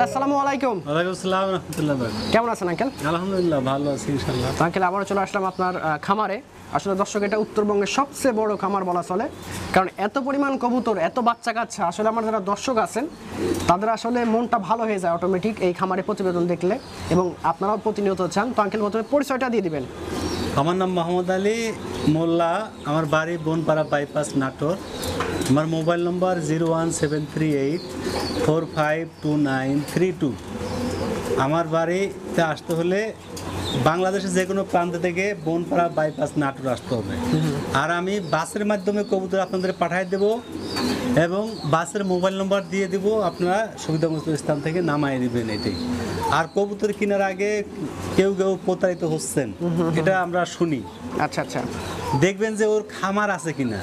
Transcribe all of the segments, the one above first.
Uncle আসসালামু আলাইকুম। ওয়ালাইকুম আসসালাম রহমতুল্লাহ কেমন আছেন আঙ্কেল? আলহামদুলিল্লাহ ভালো আছি ইনশাল্লাহ তো আঙ্কেল আবারও চলে আসলাম আপনার খামারে। আসলে দর্শক এটা উত্তরবঙ্গের সবচেয়ে বড় খামার বলা চলে। কারণ এত পরিমাণ কবুতর এত বাচ্চা কাচ্চা আসলে আমার যারা দর্শক আছেন তাদের আসলে মনটা ভালো হয়ে যায় অটোমেটিক এই খামারে প্রতিবেদন দেখলে এবং আপনারাও প্রতিনিয়ত চান। তো আঙ্কেল প্রথমে পরিচয়টা দিয়ে দিবেন। আমার নাম মোহাম্মদ আলী মোল্লা আমার বাড়ি বনপাড়া বাইপাস নাটোর। আমার mobile number zero one seven three eight four five two nine three two. আমার বাড়িতে আসতে হলে বাংলাদেশের যে কোনো প্রান্ত থেকে বনপাড়া বাইপাস নাটোর আসতে হবে। আর আমি বাসের মাধ্যমে কবুতর আপনাদের পাঠিয়ে দেব এবং বাসের মোবাইল নম্বর দিয়ে দিব আপনারা সুবিধামতো স্থান থেকে নামাই দেবেন এটি। আর কবুতর কেনার আগে কেউ কেউ প্রতারিত হচ্ছেন এটা আমরা শুনি। আচ্ছা আচ্ছা। দেখবেন যে ওর খামার আছে কিনা।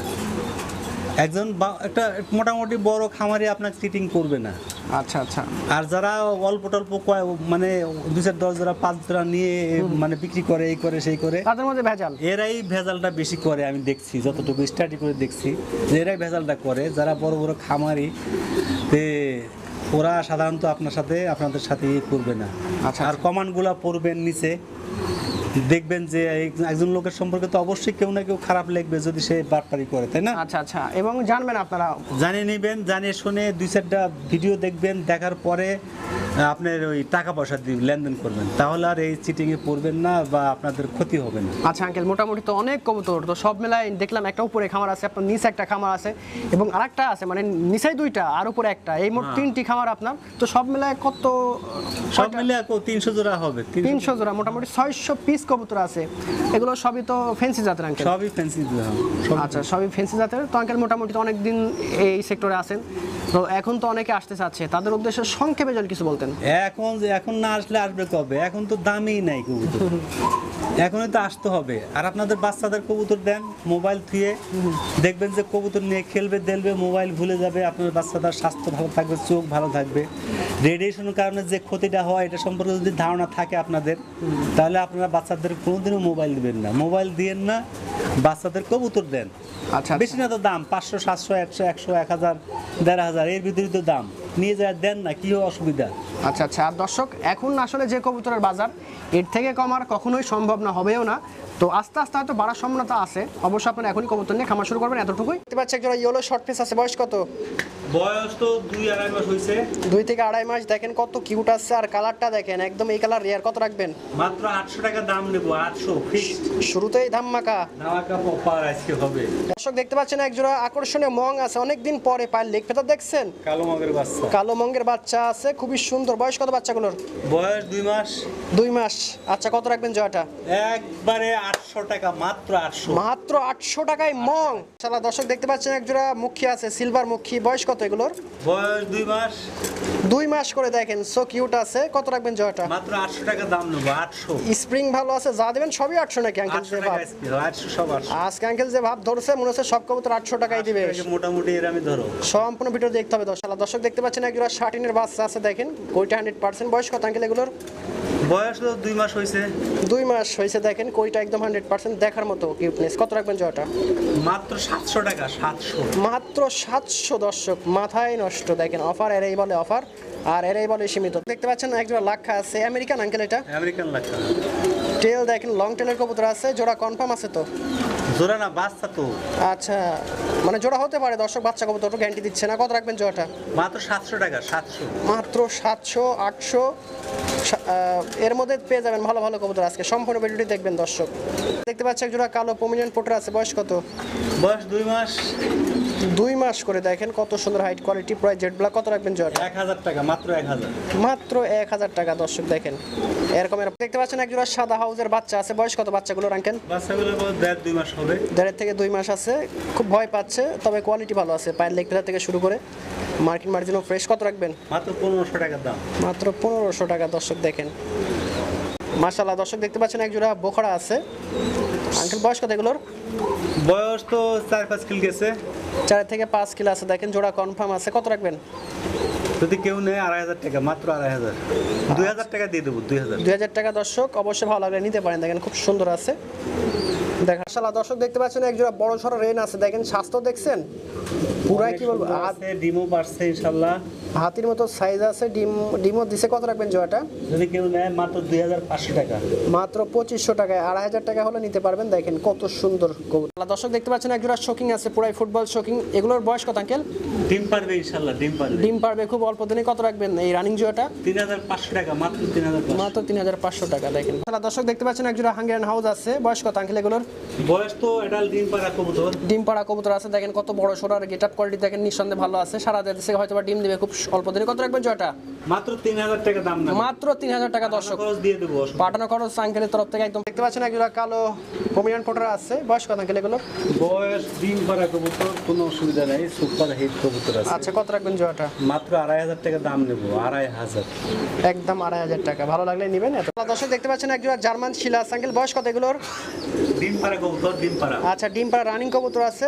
একজন একটা মোটামুটি বড় খামারে আপনার চিটিং করবে না। আচ্ছা আচ্ছা। আর যারা অল্প টল্প মানে দু চার দশ যারা পাঁচ যারা নিয়ে মানে বিক্রি করে এই করে সেই করে তাদের মধ্যে ভেজাল? এরাই ভেজালটা বেশি করে আমি দেখছি যতটুকু স্টাডি করে দেখছি যে এরাই ভেজালটা করে। যারা বড় বড় খামারি তে ওরা সাধারণত আপনার সাথে আপনাদের সাথে ইয়ে করবে না। আচ্ছা, আর কমান্ডগুলো পড়বেন নিচে। দেখবেন যে একজন লোকের সম্পর্কে তো অবশ্যই কেউ না কেউ খারাপ লেখবে যদি সে বাটপারি করে তাই না? আচ্ছা আচ্ছা। এবং জানবেন আপনারা। জানিয়ে নেবেন জানিয়ে শুনে দুই চারটা ভিডিও দেখবেন দেখার পরে আপনার ওই টাকা পয়সা দিয়ে লেনদেন করবেন। তাহলে আর এই চিটিংয়ে পড়বেন না বা আপনাদের ক্ষতি হবে না। আচ্ছা আঙ্কেল মোটামুটি তো অনেক কবুতর। তো সব মেলায় দেখলাম একটা উপরে খামার আছে আপনার নিচে একটা খামার আছে এবং আরেকটা আছে মানে নিচেই দুইটা আর উপরে একটা। এই মোট হ্যাঁ। তিনটি খামার আপনার। তো সব মেলায় কত সব মিলে তিনশো জোড়া হবে। 300 তিনশো জোড়া মোটামুটি ছয়শো পিস কবুতর আছে। এগুলো সবই তো ফেন্সি জাতের আঙ্কেল সবই হবে সব- আচ্ছা সবই ফেন্সি জাতের। তো আঙ্কেল মোটামুটি তো অনেক দিন এই সেক্টরে আছেন। তো এখন তো অনেকে আসতে চাচ্ছে। তাদের উদ্দেশ্যে সংক্ষেপে যদি কিছু বলতেন। এখন যে এখন না আসলে আসবে কবে? এখন তো দামই নাই কবুতর। এখনই তো আসতে হবে। আর আপনাদের বাচ্চাদের কবুতর দেন মোবাইল থুয়ে। দেখবেন যে কবুতর নিয়ে খেলবে দেলবে মোবাইল ভুলে যাবে। আপনার বাচ্চাদের স্বাস্থ্য ভালো থাকবে চোখ ভালো থাকবে। রেডিয়েশনের কারণে যে ক্ষতিটা হয় এটা সম্পর্কে যদি ধারণা থাকে আপনাদের তাহলে আপনারা বাচ্চাদের কোনোদিনও মোবাইল দিবেন না। মোবাইল দিয়েন না বাচ্চাদের কবুতর দেন। আচ্ছা বেশি না তো দাম পাঁচশো সাতশো একশো একশো এক হাজার দেড় হাজার এর ভিতরে তো দাম। নিয়ে যায় দেন না কি অসুবিধা? আচ্ছা আচ্ছা। আর দর্শক এখন আসলে যে কবুতরের বাজার এর থেকে কমার কখনোই সম্ভব না হবেও না। তো আস্তে আস্তে হয়তো বাড়ার সম্ভাবনা আছে। অবশ্যই আপনারা এখনই কবুতর নিয়ে খামার শুরু করবেন এতটুকুই। দেখতে পাচ্ছি একটা ইয়েলো শর্ট পিস আছে। বয়স কত? বয়স তো দুই আড়াই মাস হয়েছে দুই থেকে আড়াই মাস। দেখেন কত কিউট আছে। আর কালারটা দেখেন একদম এই কালার রেয়ার কত রাখবেন? মাত্র আটশো টাকা দাম নেব আটশো শুরুতেই ধাম্মাকা ধামাকা অফার আজকে হবে। দর্শক দেখতে পাচ্ছেন একজোড়া আকর্ষণীয় মং আছে। অনেকদিন পরে পায়ের লেগ ফেতা দেখছেন? কালো মগের বাচ্চা। কালো মঙ্গের বাচ্চা আছে। খুবই সুন্দর বয়স কত বাচ্চাগুলোর? বয়স দুই মাস। দুই মাস। আচ্ছা কত রাখবেন জয়টা? একবারে আটশো টাকা মাত্র আটশো। মাত্র আটশো টাকায় মং। শালা দর্শক দেখতে পাচ্ছেন একজোড়া মুখী আছে সিলভার মুখী। বয়স কত এগুলোর? বয়স দুই মাস। দুই মাস করে দেখেন সো কিউট আছে। কত রাখবেন জয়টা? মাত্র আটশো টাকা দাম নেব আটশো। স্প্রিং ভালো আছে যা দেবেন সবই আটশো নাকি আঙ্কেল যে ভাব আজকে আঙ্কেল যে ভাব ধরছে মনে হচ্ছে সব কবুতর আটশো টাকাই দিবে। মোটামুটি এর আমি ধরো সম্পূর্ণ ভিডিও দেখতে হবে দশ দর্শক দেখতে পাচ্ছেন একজোড়া শার্টিনের বাচ্চা আছে দেখেন। কইটা হান্ড্রেড পার্সেন্ট বয়স কত আঙ্কেল এগুলোর? বয়স তো দুই মাস হয়েছে দুই মাস হয়েছে দেখেন কইটা একদম হান্ড্রেড পার্সেন্ট দেখার মতো কিউটনেস কত রাখবেন জয়টা? মাত্র সাতশো টাকা সাতশো। মাত্র সাতশো দর্শক মাথায় নষ্ট। দেখেন অফার এরাই বলে অফার আর এরাই বলে সীমিত। দেখতে পাচ্ছেন একজন লাক্ষা আছে। আমেরিকান আঙ্কেল এটা? আমেরিকান লাগছে টেল দেখেন লং টেলের কবুতর আছে জোড়া কনফার্ম আছে তো? জোড়া না বাচ্চা তো। আচ্ছা মানে জোড়া হতে পারে দর্শক বাচ্চা কবুতর গ্যারান্টি দিচ্ছে না। কত রাখবেন জোড়াটা? মাত্র সাতশো টাকা সাতশো। মাত্র সাতশো আটশো এর মধ্যে পেয়ে যাবেন ভালো ভালো কবুতর আজকে। সম্পূর্ণ ভিডিওটি দেখবেন দর্শক। দেখতে পাচ্ছি একজোড়া কালো পমিনিয়ন পোটার আছে বয়স কত? বয়স দুই মাস। দুই মাস করে দেখেন কত সুন্দর হাইট কোয়ালিটি প্রায় জেড ব্ল্যাক কত রাখবেন জোড়াটা এক হাজার টাকা মাত্র এক হাজার। মাত্র এক হাজার টাকা দর্শক দেখেন। এরকম এরকম। দেখতে পাচ্ছেন একজোড়া সাদা হাউজের বাচ্চা আছে। বয়স কত বাচ্চাগুলো রাখেন বাচ্চাগুলো দেড় দুই মাস হবে। থেকে দুই মাস আছে। খুব ভয় পাচ্ছে তবে কোয়ালিটি ভালো আছে। পায়ের লেগ ফেলা থেকে শুরু করে মার্কিন মার্জিনও ফ্রেশ কত রাখবেন? মাত্র পনেরোশো টাকার দাম। মাত্র পনেরোশো টাকা দর্শক দেখেন। মাশাল্লাহ দর্শক দেখতে পাচ্ছেন এক জোড়া বোখরা আছে। আঙ্কেল বয়স কত এগুলোর? বয়স তো চার পাঁচ কিল গেছে। চার থেকে পাঁচ কিলো আছে দেখেন জোড়া কনফার্ম আছে। কত রাখবেন? যদি কেউ নেয় আড়াই হাজার টাকা মাত্র আড়াই হাজার। দুই হাজার টাকা দিয়ে দেবো দুই হাজার। দুই হাজার টাকা দর্শক অবশ্যই ভালো লাগলে নিতে পারেন। দেখেন খুব সুন্দর আছে। দেখা মাশাল্লাহ দর্শক দেখতে পাচ্ছেন এক জোড়া বড় সড়ো রেন আছে। দেখেন স্বাস্থ্য দেখছেন? পুরাই কি বলব? আছে, ডিমও পারছে ইনশাল্লাহ হাতির মতো সাইজ আছে ডিম ডিমও দিছে কত রাখবেন জোয়াটা যদি কেউ নেয় মাত্র দুই হাজার পাঁচশো টাকা। মাত্র পঁচিশশো টাকায় আড়াই হাজার টাকা হলে নিতে পারবেন। দেখেন কত সুন্দর কবুতর দর্শক দেখতে পাচ্ছেন একজোড়া শোকিং আছে পুরাই ফুটবল শোকিং এগুলোর বয়স কত আঙ্কেল? ডিম পারবে ইনশাল্লাহ ডিম পারবে। ডিম পারবে খুব অল্প দিনে। কত রাখবেন এই রানিং জোয়াটা তিন হাজার পাঁচশো টাকা মাত্র তিন হাজার মাত্র তিন হাজার পাঁচশো টাকা দেখেন। তাহলে দর্শক দেখতে পাচ্ছেন একজোড়া হাঙ্গেরিয়ান হাউস আছে। বয়স কত আঙ্কেল এগুলোর? বয়স তো এডাল ডিম পারা কবুতর। ডিম পাড়া কবুতর আছে দেখেন কত বড় সড়ো আর গেট আপ কোয়ালিটি দেখেন নিঃসন্দেহে ভালো আছে। সারা দেশে হয়তো বা ডিম দিবে খুব অল্প দিনে কত রাখবেন জয়টা? মাত্র তিন হাজার টাকা দাম মাত্র তিন হাজার টাকা দর্শক। দিয়ে দেবো পাঠানো খরচ আঙ্কেলের তরফ থেকে একদম দেখতে পাচ্ছেন একজোড়া কালো কমিয়ান পোটার আছে। বয়স কত আঙ্কেল এগুলো বয়স ডিম পারা কবুতর কোনো অসুবিধা নেই। সুপার হিট কবুতর আছে। আচ্ছা কত রাখবেন জয়টা? মাত্র আড়াই হাজার টাকা দাম নেব আড়াই হাজার। একদম আড়াই হাজার টাকা। ভালো লাগলে নেবেন। এত দর্শক দেখতে পাচ্ছেন একজোড়া জার্মান শিলা আঙ্কেল বয়স কত এগুলোর? ডিম পারা কবুতর ডিম পারা আচ্ছা ডিম পাড়া রানিং কবুতর আছে।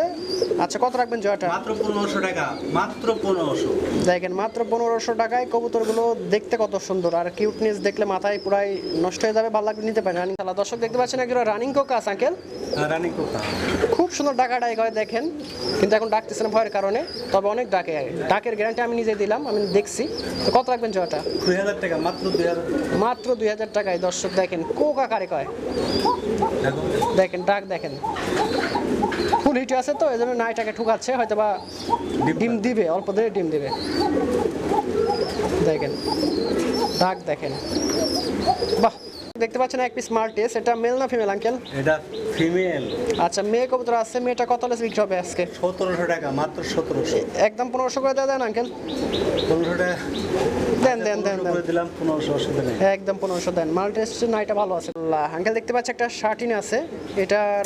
আচ্ছা কত রাখবেন জয়টা? মাত্র পনেরোশো টাকা মাত্র পনেরোশো। দেখেন মাত্র পনেরোশো টাকায় কবুতরগুলো দেখতে কত সুন্দর। আর কিউটনেস দেখলে মাথায় পুরাই নষ্ট হয়ে যাবে ভালো লাগবে নিতে পারেন রানিং খেলা। দর্শক দেখতে পাচ্ছেন একজন রানিং কোকাস আঙ্কেল রানিং কোকা খুব সুন্দর ডাকা ডাই করে দেখেন। কিন্তু এখন ডাকতেছে না ভয়ের কারণে। তবে অনেক ডাকে। ডাকের গ্যারান্টি আমি নিজে দিলাম আমি দেখছি। তো কত রাখবেন জয়টা দুই হাজার টাকা মাত্র দুই হাজার মাত্র দুই হাজার টাকায়। দর্শক দেখেন কোকা কারে কয়? দেখেন ডাক দেখেন। ফুল হিটে আছে তো এই জন্য নাইটাকে ঠুকাচ্ছে হয়তো বা ডিম দিবে অল্প দিনে ডিম দিবে। দেখেন ডাক দেখেন। বাহ দেখতে পাচ্ছেন এক পিস মাল্টিস এটা মেল না ফিমেল আঙ্কেল এটা ফিমেল আচ্ছা মেয়ে কবুতর আছে মেয়েটা কত হলে বিক্রি হবে আজকে? সতেরোশো টাকা মাত্র সতেরোশো। একদম পনেরোশো করে দেন আঙ্কেল পনেরোশো টাকা দেন দেন দেন দিলাম পনেরোশো একদম পনেরোশো দেন। মাল্টিস নাইটা ভালো আছে। আঙ্কেল দেখতে পাচ্ছি একটা শার্টিন আছে। এটার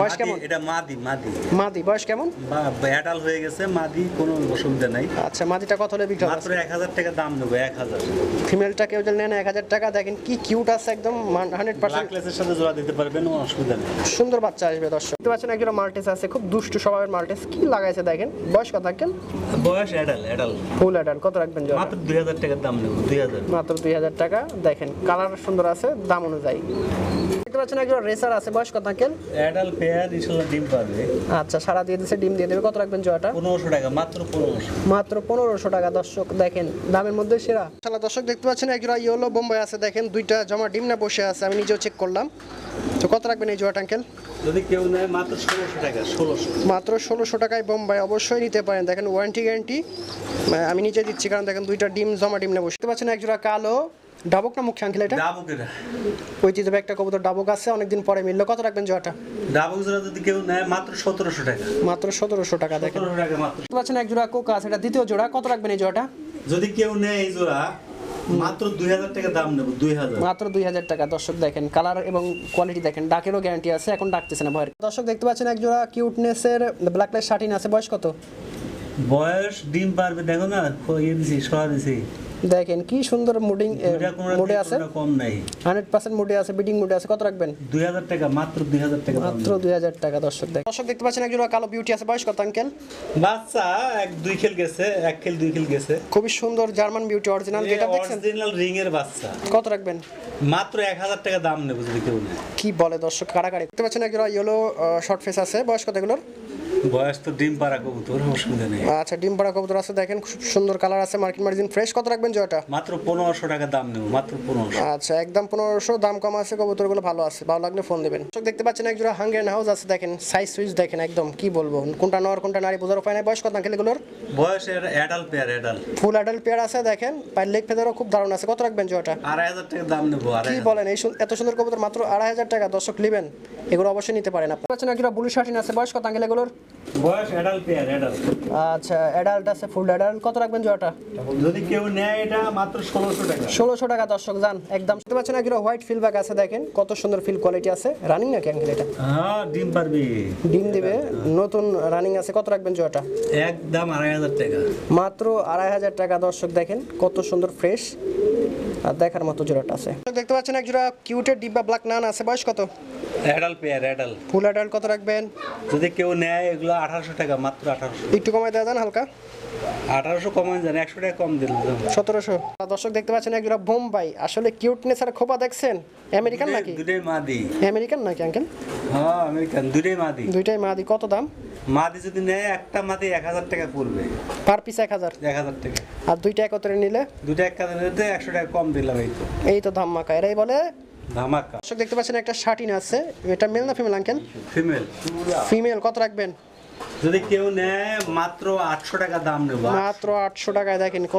বয়স কেমন? এটা মাদি মাদি। মাদি বয়স কেমন? ব্যাটাল হয়ে গেছে মাদি কোনো অসুবিধা নাই। আচ্ছা মাদিটা কত হলে বিক্রি মাত্র এক হাজার টাকা দাম নেব এক হাজার। ফিমেলটা কেউ যদি নেন এক হাজার টাকা দেখেন কি কিউট আছে একদম হান্ড্রেড পার্সেন্ট ব্ল্যাকলেসের সাথে জোড়া দিতে পারবেন কোনো অসুবিধা নেই। সুন্দর বাচ্চা আসবে দর্শক। দেখতে পাচ্ছেন একজন মাল্টিস আছে খুব দুষ্টু স্বভাবের মাল্টিস কি লাগাইছে দেখেন? বয়স কত থাকেন বয়স অ্যাডাল অ্যাডাল ফুল অ্যাডাল কত রাখবেন জোড়া? মাত্র দুই হাজার টাকার দাম নেব দুই হাজার। মাত্র দুই হাজার টাকা দেখেন কালার সুন্দর আছে দাম অনুযায়ী। দেখতে পাচ্ছেন একজন রেসার আছে বয়স কত থাকেন অ্যাডাল ডিম পাবে আচ্ছা সারা দিয়ে দিচ্ছে ডিম দিয়ে দেবে। কত রাখবেন জয়টা? পনেরোশো টাকা মাত্র পনেরোশো। মাত্র পনেরোশো টাকা। দর্শক দেখেন দামের মধ্যে সেরা। শালা দর্শক দেখতে পাচ্ছেন একজোড়া ইয়েলো বোম্বাই আছে। দেখেন দুইটা জমা ডিম না বসে আছে আমি নিজেও চেক করলাম। তো কত রাখবেন এই জোড়াটা আঙ্কেল যদি কেউ নেয় মাত্র ষোলোশো টাকা ষোলোশো। মাত্র ষোলোশো টাকায় বোম্বাই অবশ্যই নিতে পারেন। দেখেন ওয়ারেন্টি গ্যারান্টি আমি নিজে দিচ্ছি কারণ দেখেন দুইটা ডিম জমা ডিম নেব বুঝতে পারছেন একজোড়া কালো ডাবক না মুখ্য আঙ্কেল এটা? ডাবুক এটা। ঐতিহ্যবাহী একটা কবুতর ডাবক আছে অনেকদিন পরে মিললো। কত রাখবেন জোড়াটা ডাবুক জোড়া যদি কেউ নেয় মাত্র সতেরোশো টাকা। মাত্র সতেরোশো টাকা দেখেন। মাত্র। পাচ্ছেন এক জোড়া কোকা আছে এটা দ্বিতীয় জোড়া। কত রাখবেন এই জোড়াটা? যদি কেউ নেয় এই জোড়া মাত্র দুই হাজার টাকা দাম নেব দুই হাজার। মাত্র দুই হাজার টাকা দর্শক দেখেন কালার এবং কোয়ালিটি দেখেন ডাকেরও গ্যারান্টি আছে এখন ডাকতেছে না ভয়ের। দর্শক দেখতে পাচ্ছেন এক জোড়া কিউটনেসের ব্ল্যাক লাইট শার্টিন আছে বয়স কত? বয়স ডিম পারবে দেখো না ইয়ে দিছি সরা দিছি। দেখেন কি সুন্দর মুডিং মুডে আছে। কম নাই। হান্ড্রেড পার্সেন্ট মুডে আছে বিডিং মুডে আছে। কত রাখবেন? দুই হাজার টাকা মাত্র দুই হাজার টাকা মাত্র দুই হাজার টাকা দর্শক দেখ। দর্শক দেখতে পাচ্ছেন একজন কালো বিউটি আছে। বয়স কত আঙ্কেল বাচ্চা এক দুই খেল গেছে এক খেল দুই খেল গেছে। খুবই সুন্দর জার্মান বিউটি অরিজিনাল যেটা দেখছেন? অরিজিনাল রিং এর বাচ্চা। কত রাখবেন? মাত্র এক হাজার টাকা দাম নেব যদি কেউ কি বলে দর্শক কারাকারি দেখতে পাচ্ছেন একজন ইয়েলো শর্ট ফেস আছে। বয়স কত এগুলোর? বয়স তো ডিম পাড়া কবুতর অসুবিধা নেই। আচ্ছা ডিম পাড়া কবুতর আছে দেখেন খুব সুন্দর কালার আছে মার্কিন মার্জিন ফ্রেশ কত রাখবেন জয়টা? মাত্র পনেরোশো টাকা দাম নেব মাত্র পনেরোশো। আচ্ছা একদম পনেরোশো দাম কম আছে কবুতরগুলো ভালো আছে। ভালো লাগলে ফোন দেবেন। দর্শক দেখতে পাচ্ছেন একজোড়া হাঙ্গের হাউস আছে দেখেন সাইজ সুইচ দেখেন একদম কি বলব? কোনটা নর কোনটা নারী বোঝার উপায় নাই। বয়স কত আঙ্কেল এগুলোর? বয়স adult pair adult full adult pair আছে দেখেন পায়ের লেগ ফেদারও খুব দারুণ আছে। কত রাখবেন জয়টা? আড়াই হাজার টাকা দাম নেব কি বলেন এই এত সুন্দর কবুতর মাত্র আড়াই হাজার টাকা। দর্শক নেবেন এগুলো অবশ্যই নিতে পারেন আপনার। পাচ্ছেন একজোড়া ব্লু শার্টিন আছে। বয়স কত আঙ্কেল এগুলোর? বয়স অ্যাডাল পেয়ার অ্যাডাল আচ্ছা অ্যাডাল্ট আছে ফুল অ্যাডাল্ট কত রাখবেন জয়টা যদি কেউ নেয় এটা মাত্র ষোলোশো টাকা। ষোলোশো টাকা দর্শক যান একদম। দেখতে পাচ্ছেন একজোড়া হোয়াইট ফিল ব্যাগ আছে দেখেন। কত সুন্দর ফিল কোয়ালিটি আছে। রানিং নাকি আঙ্কেল এটা? হ্যাঁ ডিম পারবি। ডিম দিবে। নতুন রানিং আছে। কত রাখবেন জয়টা একদম আড়াই হাজার টাকা। মাত্র আড়াই হাজার টাকা দর্শক দেখেন। কত সুন্দর ফ্রেশ আর দেখার মতো জোড়াটা আছে। দেখতে পাচ্ছেন এক জোড়া কিউটের ডিব্বা ব্ল্যাক নান আছে। বয়স কত? Adult pair adult full adult কত রাখবেন? যদি কেউ নেয় এগুলো আঠারোশো টাকা মাত্র আঠারোশো। একটু কমাই দেওয়া যান হালকা। আঠারোশো কমান জানে একশো টাকা কম দিল সতেরোশো। দর্শক দেখতে পাচ্ছেন এক বোম্বাই। আসলে কিউটনেস আর খোপা দেখছেন? আমেরিকান নাকি? দুটাই মাদি। আমেরিকান নাকি আঙ্কেল হ্যাঁ আমেরিকান দুটাই মাদি। দুইটাই মাদি। কত দাম? মাদি যদি নেয় একটা মাদি এক হাজার টাকা পড়বে। পার পিস এক হাজার। এক হাজার টাকা। আর দুইটা একত্রে নিলে? দুটো এক হাজার একশো টাকা কম দিলাম এই তো। এই তো এরাই বলে ধামাকা। দর্শক দেখতে পাচ্ছেন একটা শার্টিন আছে। এটা মেল না ফিমেল আঙ্কেল ফিমেল ফিমেল কত রাখবেন? যদি কেউ নেয় মাত্র আটশো টাকা দাম নেব। মাত্র আটশো টাকায় দেখেন কত